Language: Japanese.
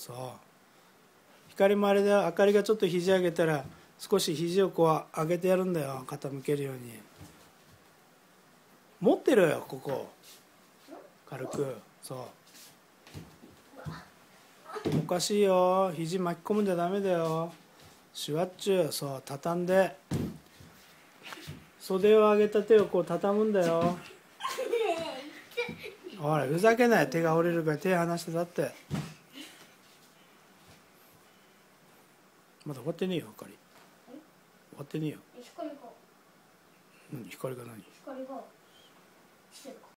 そう。光もあれで明かりがちょっと肘上げたら少し肘をこう上げてやるんだよ。傾けるように。持ってろよここ。軽く。そう。おかしいよ。肘巻き込むんじゃダメだよ。シュワッチュそう。畳んで。袖を上げた手をこう畳むんだよ。ほらふざけない。手が折れるから手離してだって。まだ終わってねえよ光終わってねえよ。光が。何？光が何？光が